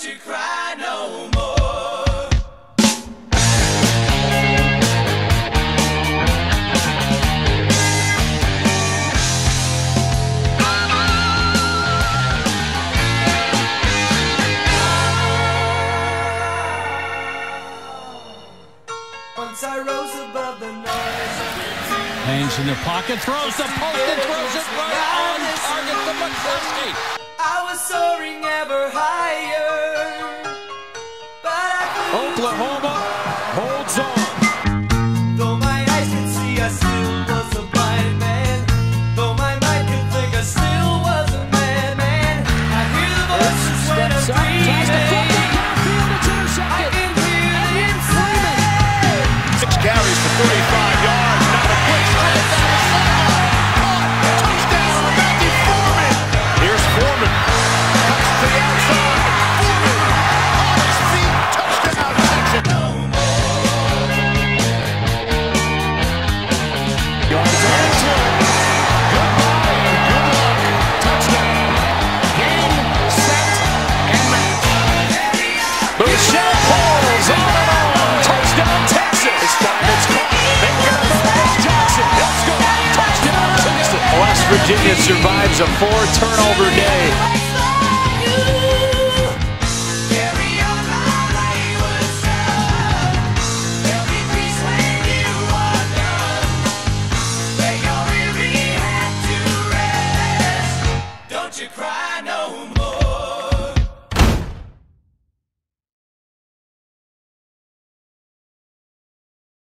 Don't you cry no more. In the pocket, throws the post, and throws it right on target to McCluskey. Holds Virginia survives a four turnover day.